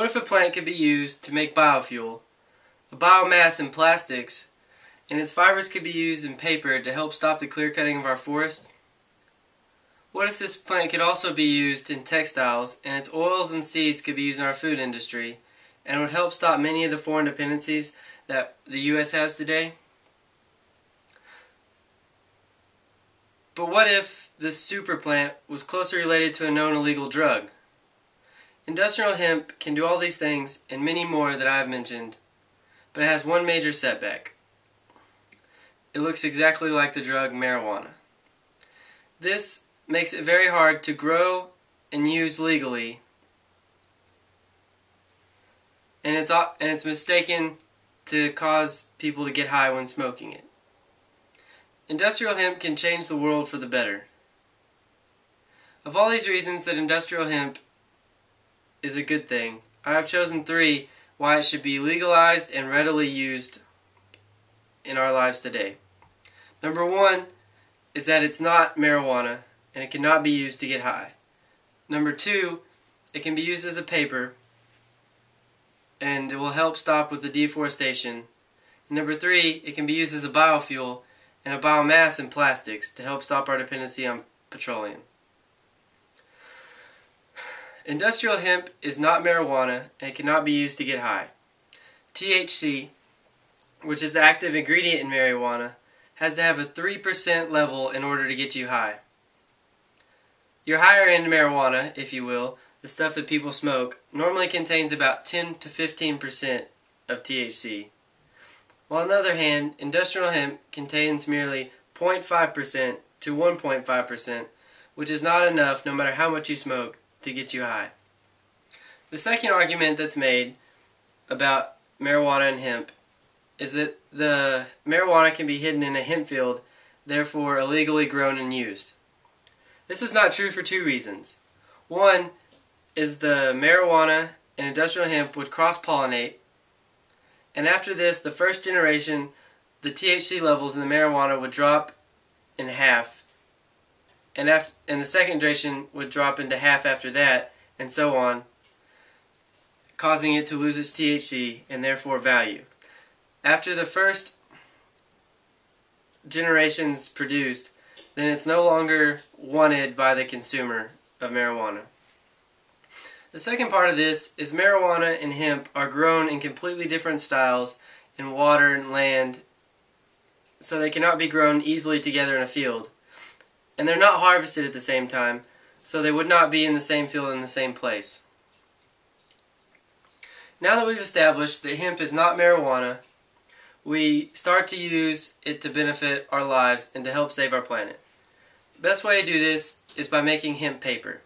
What if a plant could be used to make biofuel, a biomass in plastics, and its fibers could be used in paper to help stop the clear cutting of our forests? What if this plant could also be used in textiles and its oils and seeds could be used in our food industry and would help stop many of the foreign dependencies that the U.S. has today? But what if this super plant was closely related to a known illegal drug? Industrial hemp can do all these things and many more that I have mentioned, but it has one major setback. It looks exactly like the drug marijuana. This makes it very hard to grow and use legally, and it's and it's mistaken to cause people to get high when smoking it. Industrial hemp can change the world for the better. Of all these reasons that industrial hemp is a good thing. I have chosen three why it should be legalized and readily used in our lives today. Number one is that it's not marijuana and it cannot be used to get high. Number two, it can be used as a paper and it will help stop with the deforestation. And number three, it can be used as a biofuel and a biomass in plastics to help stop our dependency on petroleum. Industrial hemp is not marijuana and cannot be used to get high. THC, which is the active ingredient in marijuana, has to have a 3% level in order to get you high. Your higher end marijuana, if you will, the stuff that people smoke, normally contains about 10 to 15% of THC. While on the other hand, industrial hemp contains merely 0.5% to 1.5%, which is not enough no matter how much you smoke to get you high. The second argument that's made about marijuana and hemp is that the marijuana can be hidden in a hemp field, therefore illegally grown and used. This is not true for two reasons. One is the marijuana and industrial hemp would cross-pollinate, and after this, the first generation, the THC levels in the marijuana would drop in half, and after, and the second generation would drop into half after that, and so on, causing it to lose its THC and therefore value. After the first generations produced, then it's no longer wanted by the consumer of marijuana. The second part of this is marijuana and hemp are grown in completely different styles in water and land, so they cannot be grown easily together in a field and they're not harvested at the same time, so they would not be in the same field in the same place. Now that we've established that hemp is not marijuana, we start to use it to benefit our lives and to help save our planet. Best way to do this is by making hemp paper.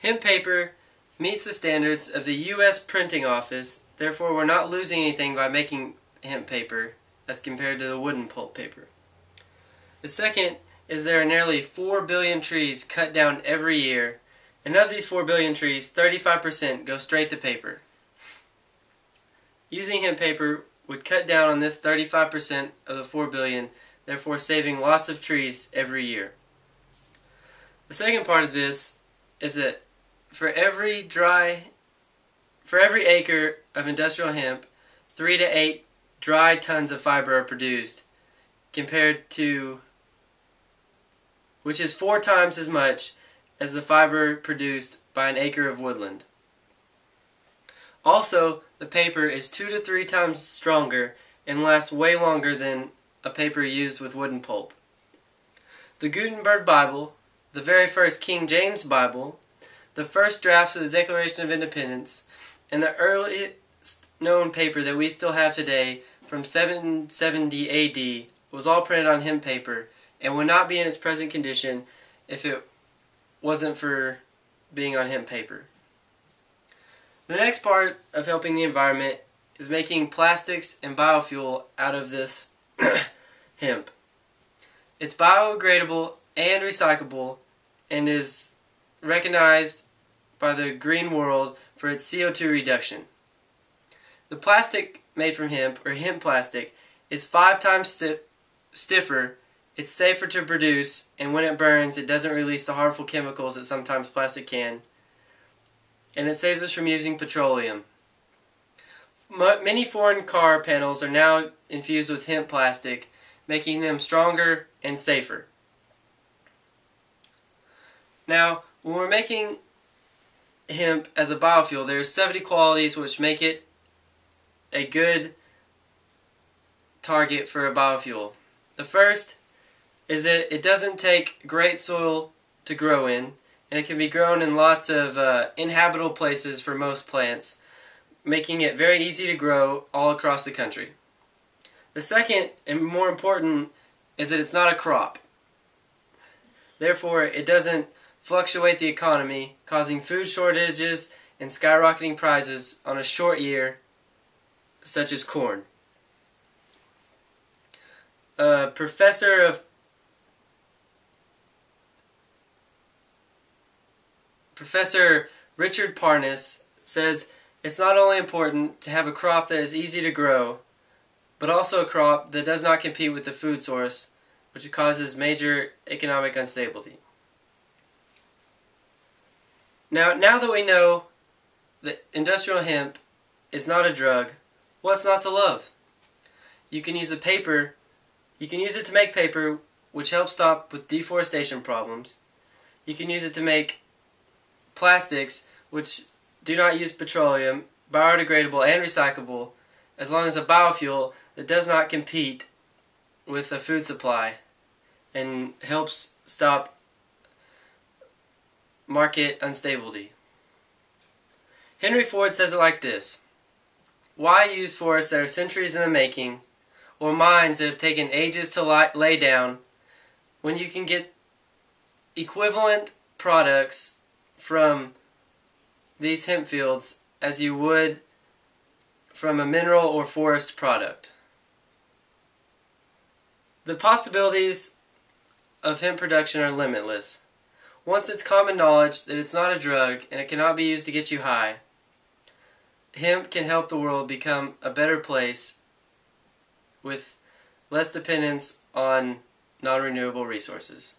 Hemp paper meets the standards of the U.S. Printing Office, therefore we're not losing anything by making hemp paper as compared to the wooden pulp paper. The second is there are nearly 4 billion trees cut down every year, and of these 4 billion trees, 35% go straight to paper. Using hemp paper would cut down on this 35% of the 4 billion, therefore saving lots of trees every year. The second part of this is that for every dry for every acre of industrial hemp, 3 to 8 dry tons of fiber are produced compared to which is four times as much as the fiber produced by an acre of woodland. Also, the paper is two to three times stronger and lasts way longer than a paper used with wooden pulp. The Gutenberg Bible, the very first King James Bible, the first drafts of the Declaration of Independence, and the earliest known paper that we still have today from 770 AD was all printed on hemp paper and would not be in its present condition if it wasn't for being on hemp paper. The next part of helping the environment is making plastics and biofuel out of this hemp. It's biodegradable and recyclable and is recognized by the green world for its CO2 reduction. The plastic made from hemp, or hemp plastic, is five times sti stiffer it's safer to produce, and when it burns, it doesn't release the harmful chemicals that sometimes plastic can. and it saves us from using petroleum. Many foreign car panels are now infused with hemp plastic, making them stronger and safer. Now, when we're making hemp as a biofuel, there are 70 qualities which make it a good target for a biofuel. The first is that it doesn't take great soil to grow in, and it can be grown in lots of uh, inhabitable places for most plants, making it very easy to grow all across the country. The second, and more important, is that it's not a crop. Therefore, it doesn't fluctuate the economy, causing food shortages and skyrocketing prices on a short year, such as corn. A professor of Professor Richard Parnas says it's not only important to have a crop that is easy to grow, but also a crop that does not compete with the food source, which causes major economic instability. Now, now that we know that industrial hemp is not a drug, what's not to love? You can use a paper, you can use it to make paper, which helps stop with deforestation problems. You can use it to make plastics which do not use petroleum, biodegradable and recyclable, as long as a biofuel that does not compete with the food supply and helps stop market instability. Henry Ford says it like this Why use forests that are centuries in the making, or mines that have taken ages to lay down, when you can get equivalent products from these hemp fields as you would from a mineral or forest product. The possibilities of hemp production are limitless. Once it's common knowledge that it's not a drug and it cannot be used to get you high, hemp can help the world become a better place with less dependence on non renewable resources.